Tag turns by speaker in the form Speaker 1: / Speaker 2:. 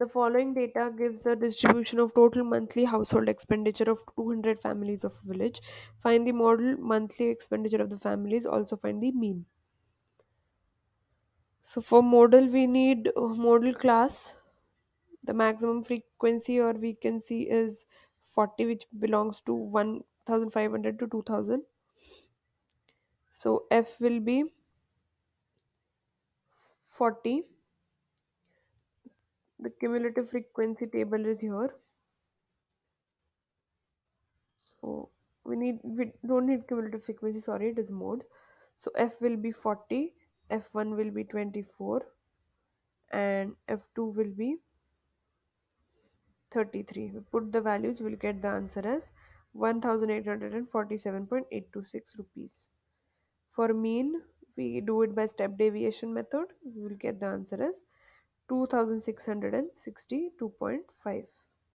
Speaker 1: The following data gives a distribution of total monthly household expenditure of 200 families of a village. Find the modal monthly expenditure of the families, also find the mean. So for model we need uh, modal class. The maximum frequency or we can see is 40 which belongs to 1500 to 2000. So F will be 40. Cumulative frequency table is here. So we need we don't need cumulative frequency, sorry, it is mode. So F will be 40, F1 will be 24, and F2 will be 33. We put the values, we'll get the answer as 1847.826 rupees. For mean, we do it by step deviation method. We will get the answer as 2662.5.